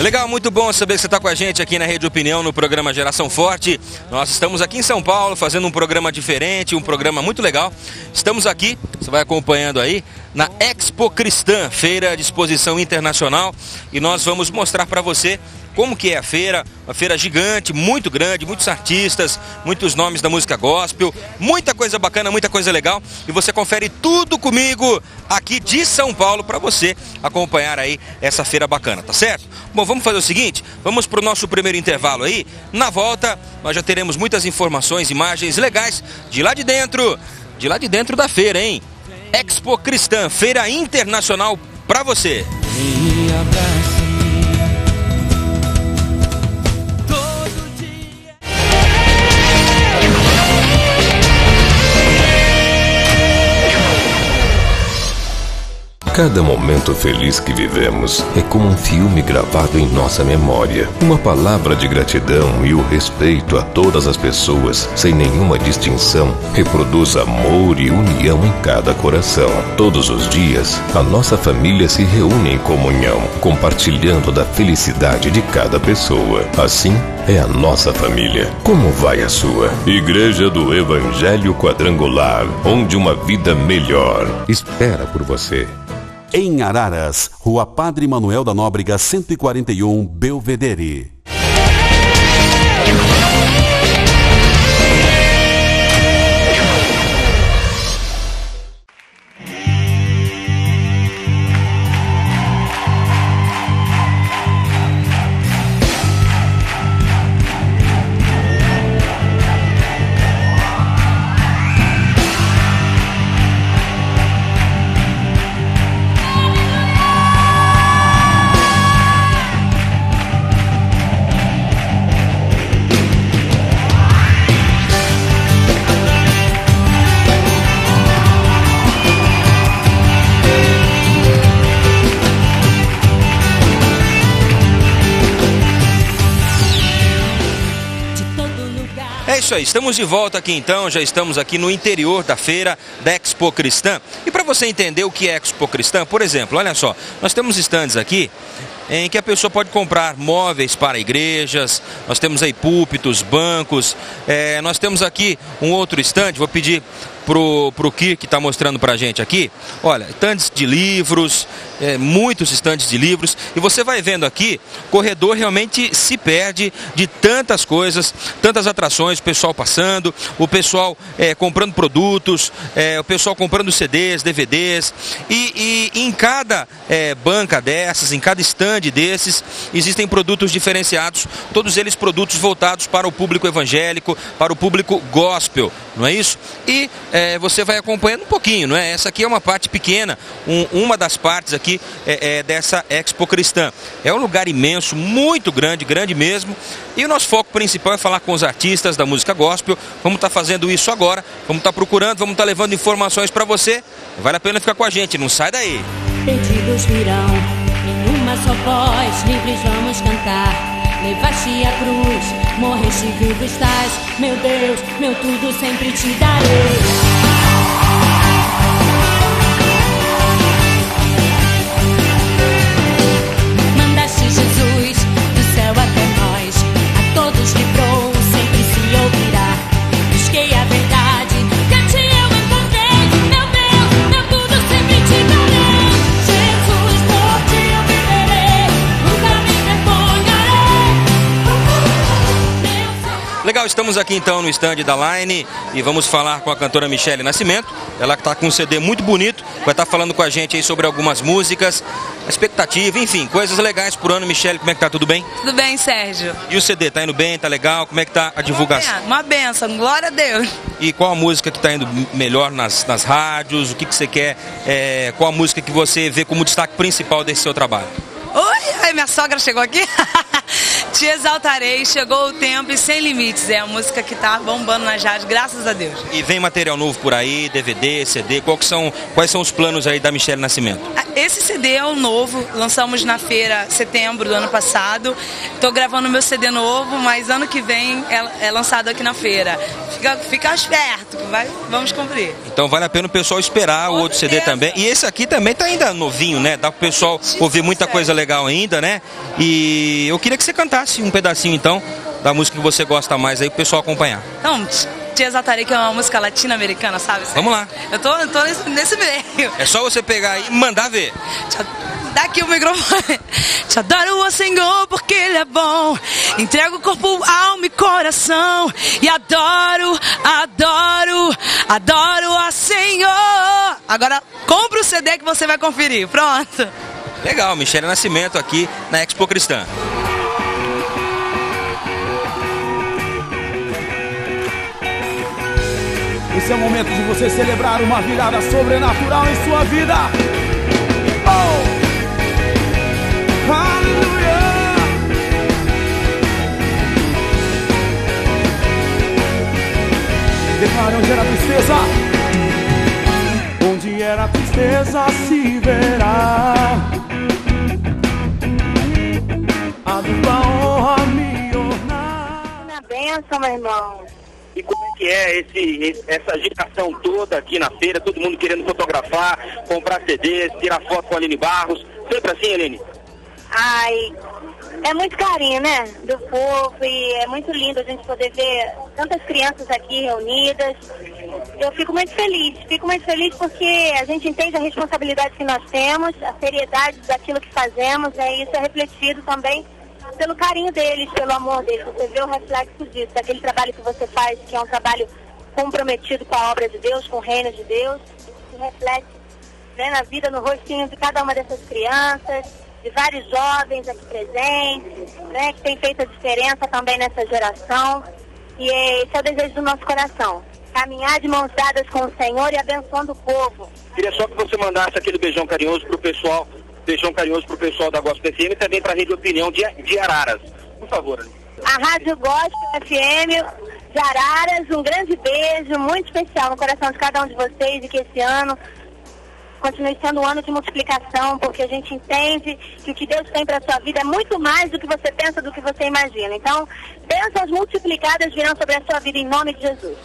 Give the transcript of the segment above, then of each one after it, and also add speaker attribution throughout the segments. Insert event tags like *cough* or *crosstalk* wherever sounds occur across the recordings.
Speaker 1: Legal, muito bom saber que você está com a gente aqui na Rede Opinião no programa Geração Forte. Nós estamos aqui em São Paulo fazendo um programa diferente, um programa muito legal. Estamos aqui, você vai acompanhando aí, na Expo Cristã, Feira de Exposição Internacional, e nós vamos mostrar para você como que é a feira, uma feira gigante, muito grande, muitos artistas, muitos nomes da música gospel, muita coisa bacana, muita coisa legal, e você confere tudo comigo aqui de São Paulo para você acompanhar aí essa feira bacana, tá certo? Bom, vamos fazer o seguinte, vamos para o nosso primeiro intervalo aí. Na volta, nós já teremos muitas informações, imagens legais de lá de dentro, de lá de dentro da feira, hein? Expo Cristã, feira internacional para você.
Speaker 2: Me abraça.
Speaker 3: Cada momento feliz que vivemos é como um filme gravado em nossa memória. Uma palavra de gratidão e o respeito a todas as pessoas, sem nenhuma distinção, reproduz amor e união em cada coração. Todos os dias, a nossa família se reúne em comunhão, compartilhando da felicidade de cada pessoa. Assim, é a nossa família. Como vai a sua? Igreja do Evangelho Quadrangular, onde uma vida melhor espera por você.
Speaker 4: Em Araras, Rua Padre Manuel da Nóbrega 141, Belvedere.
Speaker 1: É isso aí, estamos de volta aqui então, já estamos aqui no interior da feira da Expo Cristã. E para você entender o que é Expo Cristã, por exemplo, olha só, nós temos estandes aqui em que a pessoa pode comprar móveis para igrejas, nós temos aí púlpitos, bancos, é, nós temos aqui um outro estande, vou pedir pro, pro Kirk que está mostrando para a gente aqui, olha, estandes de livros, é, muitos estandes de livros, e você vai vendo aqui, corredor realmente se perde de tantas coisas, tantas atrações, o pessoal passando, o pessoal é, comprando produtos, é, o pessoal comprando CDs, DVDs, e, e em cada é, banca dessas, em cada estande desses, existem produtos diferenciados, todos eles produtos voltados para o público evangélico, para o público gospel, não é isso? E é, você vai acompanhando um pouquinho, não é? Essa aqui é uma parte pequena, um- uma das partes aqui é, é dessa Expo Cristã. É um lugar imenso, muito grande, grande mesmo. E o nosso foco principal é falar com os artistas da música gospel. Vamos estar fazendo isso agora, vamos estar procurando, vamos estar levando informações para você. Vale a pena ficar com a gente, não sai daí.
Speaker 5: Perdidos virão, em uma só voz, livres vamos cantar. Levaste a cruz, morreste vivo estás. Meu Deus, meu tudo sempre te darei.
Speaker 1: Estamos aqui então no stand da Line e vamos falar com a cantora Michele Nascimento. Ela está com um CD muito bonito, vai estar falando com a gente aí sobre algumas músicas, expectativa, enfim, coisas legais por ano. Michele, como é que tá? Tudo bem?
Speaker 6: Tudo bem, Sérgio?
Speaker 1: E o CD, tá indo bem? Tá legal? Como é que tá a divulgação?
Speaker 6: Uma benção, glória a Deus.
Speaker 1: E qual a música que tá indo melhor nas, nas rádios? O que, que você quer? É, qual a música que você vê como destaque principal desse seu trabalho?
Speaker 6: Oi, minha sogra chegou aqui. *laughs* Te exaltarei, chegou o tempo e sem limites. É a música que tá bombando na rádios, graças a Deus.
Speaker 1: E vem material novo por aí, DVD, CD, qual são, quais são os planos aí da Michelle Nascimento?
Speaker 6: Esse CD é o novo, lançamos na feira setembro do ano passado. Tô gravando meu CD novo, mas ano que vem é, é lançado aqui na feira. Fica, fica esperto, vai, vamos cumprir.
Speaker 1: Então vale a pena o pessoal esperar o
Speaker 6: Com
Speaker 1: outro CD
Speaker 6: certeza.
Speaker 1: também. E esse aqui também tá ainda novinho, né? Dá pro pessoal ouvir muita coisa legal ainda, né? E eu queria que você cantasse um pedacinho então da música que você gosta mais aí pro pessoal acompanhar.
Speaker 6: Então, Te Exaltarei, que é uma música latino-americana, sabe?
Speaker 1: Vamos lá.
Speaker 6: Eu tô, eu tô nesse, nesse meio.
Speaker 1: É só você pegar aí e mandar ver.
Speaker 6: Dá aqui o microfone. Te adoro, ó Senhor, porque Ele é bom. Entrego o corpo, alma e coração. E adoro, adoro, adoro a Senhor. Agora, compra o CD que você vai conferir. Pronto.
Speaker 1: Legal, Michelle Nascimento aqui na Expo Cristã.
Speaker 7: Esse é o momento de você celebrar uma virada sobrenatural em sua vida. Oh! Aleluia! Declare onde era tristeza. Onde era tristeza se verá. A dupla honra me ornar.
Speaker 8: Na meu irmão.
Speaker 9: E como é que é esse, essa agitação toda aqui na feira, todo mundo querendo fotografar, comprar CDs, tirar foto com a Aline Barros. Sempre assim, Aline?
Speaker 8: Ai, é muito carinho, né? Do povo e é muito lindo a gente poder ver tantas crianças aqui reunidas. Eu fico muito feliz, fico muito feliz porque a gente entende a responsabilidade que nós temos, a seriedade daquilo que fazemos, né? E isso é refletido também pelo carinho deles, pelo amor deles. Você vê o reflexo disso, daquele trabalho que você faz, que é um trabalho comprometido com a obra de Deus, com o reino de Deus, se reflete né, na vida, no rostinho de cada uma dessas crianças, de vários jovens aqui presentes, né, que tem feito a diferença também nessa geração. E esse é o desejo do nosso coração. Caminhar de mãos dadas com o Senhor e abençoando o povo.
Speaker 9: Queria só que você mandasse aquele beijão carinhoso pro pessoal, beijão carinhoso pro pessoal da Gospel FM e também pra Rede Opinião de, de Araras. Por favor.
Speaker 8: A Rádio Gospel FM de Araras, um grande beijo muito especial no coração de cada um de vocês e que esse ano continue sendo um ano de multiplicação, porque a gente entende que o que Deus tem para sua vida é muito mais do que você pensa, do que você imagina. Então, bênçãos multiplicadas virão sobre a sua vida em nome de Jesus.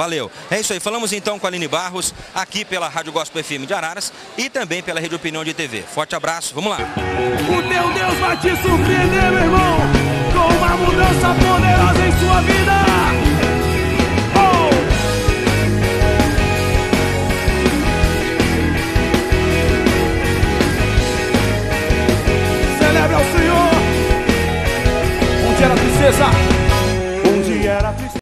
Speaker 1: Valeu. É isso aí. Falamos então com a Aline Barros, aqui pela Rádio Gospel FM de Araras e também pela Rede Opinião de TV. Forte abraço. Vamos lá.
Speaker 7: O teu Deus vai te surpreender, meu irmão, com uma mudança poderosa em sua vida.